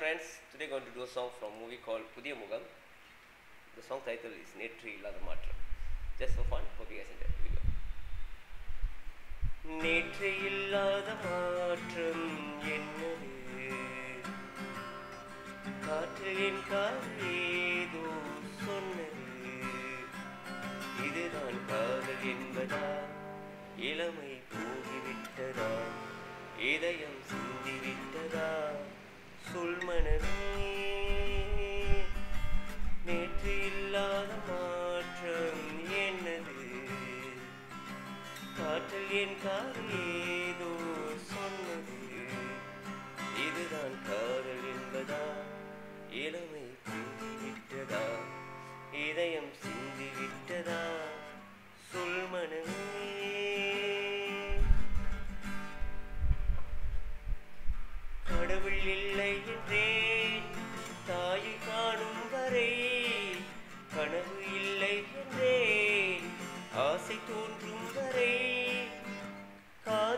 friends, today going to do a song from a movie called Pudhiya Mugam. The song title is Netri இல்லாத மாற்றம் just for fun, hope you guys enjoy. Here we go. நேற்று இல்லாத மாற்றம் என்னது காற்றில் என் காதேதோ சொன்னது இதுதான் காதல் என்பதா இளமை போகிவிட்டதா இதயம் சிந்திவிட்டதா என் காதல் ஏதோ சொன்னது இதுதான் காதல் என்பதா? இளமை தூங்கிவிட்டதா? இதயம் சிந்திவிட்டதா? சொல் மனமே. கடவுள் இல்லை என்றேன் தாயை காணும் வரை கனவு இல்லை என்றேன் ஆசை தோன்றும் வரை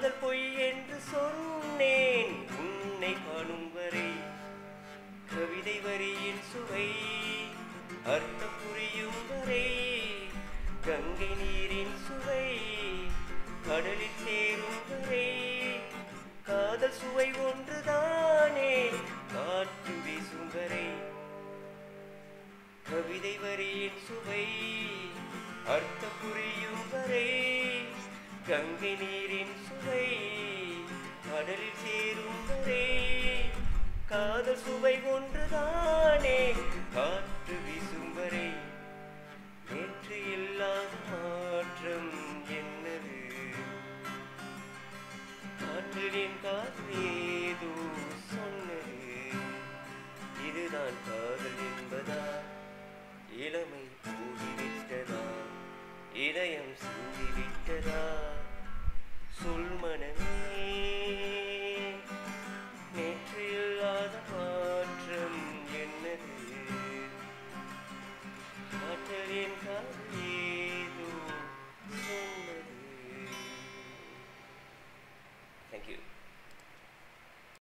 காதல் பொய் என்று சொன்னேன். உன்னை காணும் வரை கவிதை வரியின் சுவை அர்த்தம் புரியும் வரை கங்கை நீரின் சுவை கடலில் சேரும் வரை காதல் சுவை ஒன்றுதானே? காற்று வீசும் வரை கவிதை வரியின் சுவை அர்த்தம் புரியும் வரை கங்கை நீரின் சுவை சுவை ஒன்றுதானே? காற்று வீசும் வரை நேற்று இல்லாத மாற்றம் என்னது? காற்றிலின் காற்றேதோ சொன்னது. இதுதான்